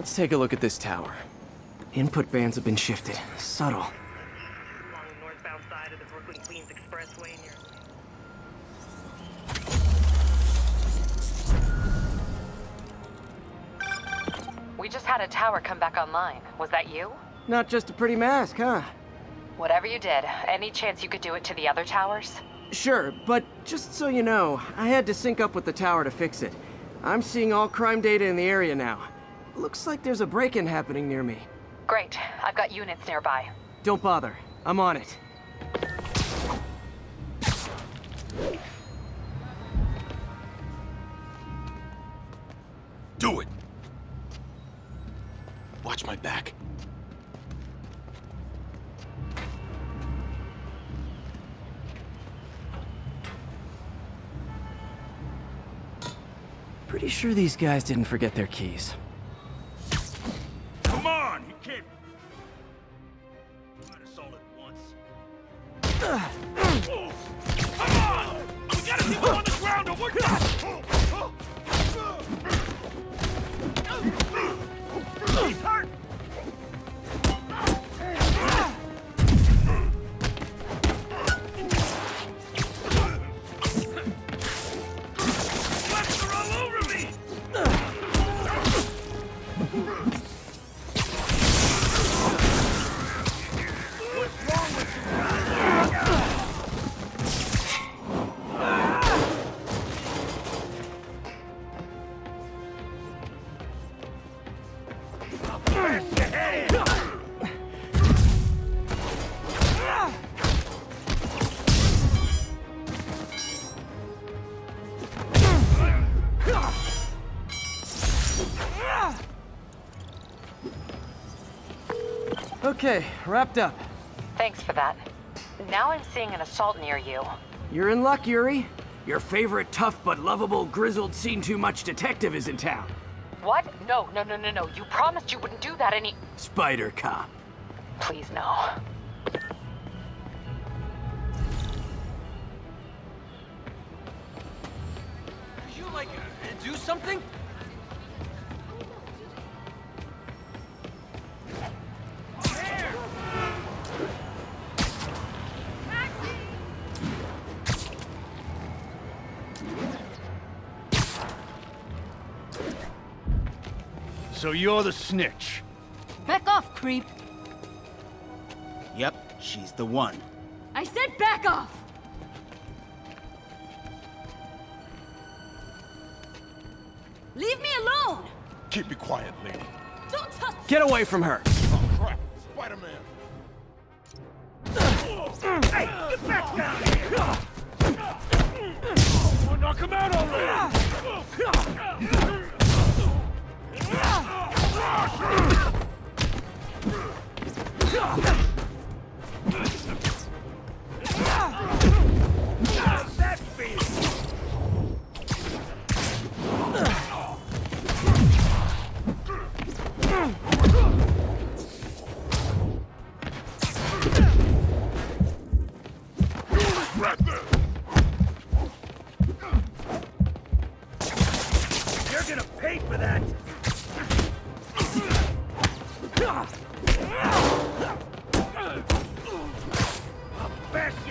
Let's take a look at this tower. Input bands have been shifted. Subtle. We just had a tower come back online. Was that you? Not just a pretty mask, huh? Whatever you did, any chance you could do it to the other towers? Sure, but just so you know, I had to sync up with the tower to fix it. I'm seeing all crime data in the area now. Looks like there's a break-in happening near me. Great. I've got units nearby. Don't bother. I'm on it. Do it! Watch my back. Pretty sure these guys didn't forget their keys. Ground Okay, wrapped up. Thanks for that. Now I'm seeing an assault near you. You're in luck, Yuri. Your favorite tough but lovable, grizzled, seen-too-much detective is in town. What? No, no, no, no, no. You promised you wouldn't do that any- Spider Cop. Please, no. Could you, like, uh, do something? So you're the snitch. Back off, creep. Yep, she's the one. I said back off! Leave me alone! Keep it quiet, lady. Don't touch- Get away from her! Oh, crap. Spider-Man. Hey, get back down here! Oh, knock him out already! That's I'll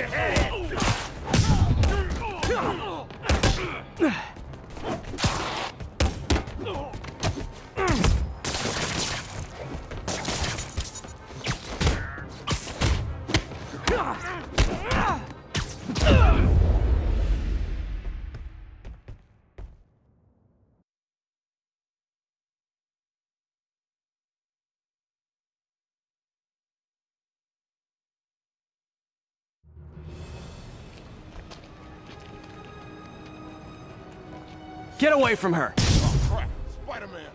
Get away from her! Spider-Man.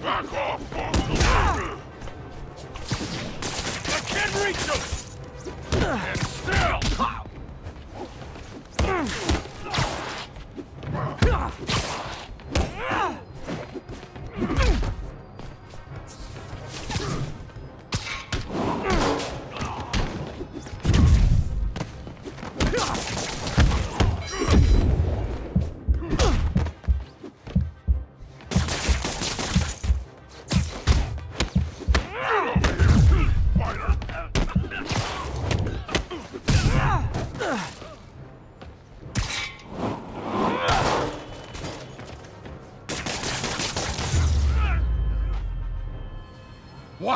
Back off! I can't reach him! And still!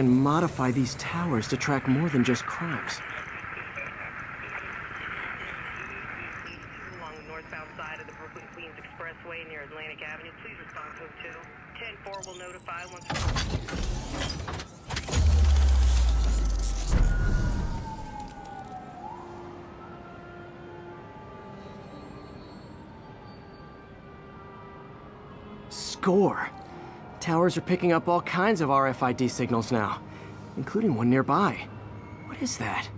Can modify these towers to track more than just crimes. along the northbound side of the Brooklyn Queens Expressway near Atlantic Avenue. Please respond code 2. 10-4 will notify once... Score! Towers are picking up all kinds of RFID signals now, including one nearby. What is that?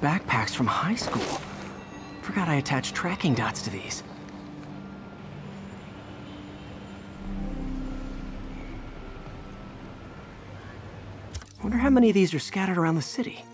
Backpacks from high school. Forgot I attached tracking dots to these. Wonder how many of these are scattered around the city.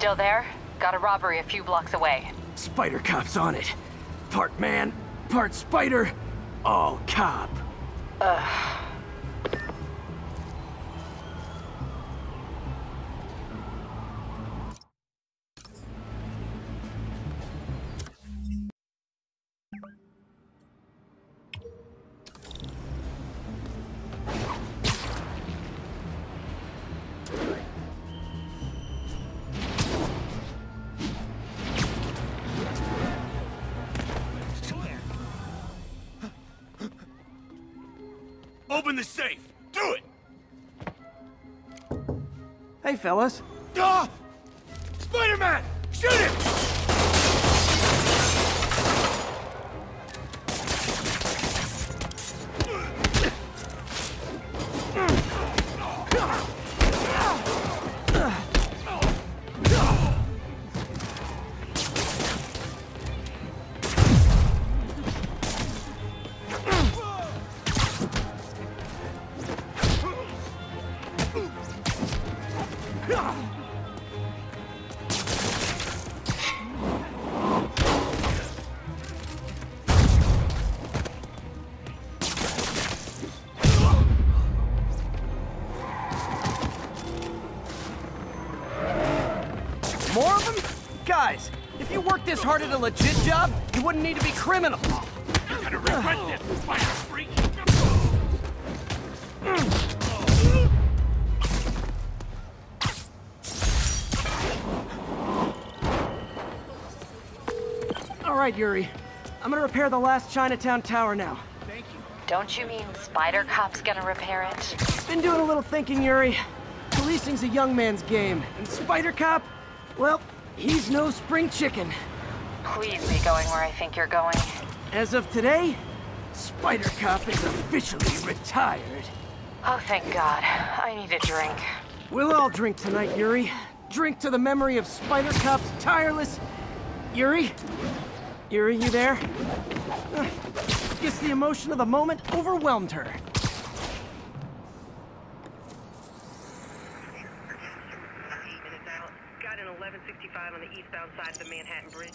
Still there? Got a robbery a few blocks away. Spider Cop's on it. Part man, part spider, all cop. Open the safe. Do it. Hey, fellas. Ah! Spider-Man! Shoot him! Worked this hard at a legit job, you wouldn't need to be criminal. You're gonna regret this, spider freak! All right, Yuri. I'm gonna repair the last Chinatown tower now. Thank you. Don't you mean Spider Cop's gonna repair it? Been doing a little thinking, Yuri. Policing's a young man's game, and Spider Cop, well, he's no spring chicken. Please be going where I think you're going. As of today, Spider Cop is officially retired. Oh, thank God. I need a drink. We'll all drink tonight, Yuri. Drink to the memory of Spider Cop's tireless. Yuri? Yuri, you there? Uh, Guess the emotion of the moment overwhelmed her. Eight minutes out. Got an 1165 on the eastbound side of the Manhattan Bridge.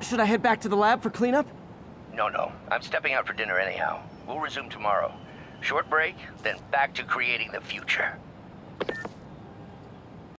Should I head back to the lab for cleanup? No, no. I'm stepping out for dinner anyhow. We'll resume tomorrow. Short break, then back to creating the future.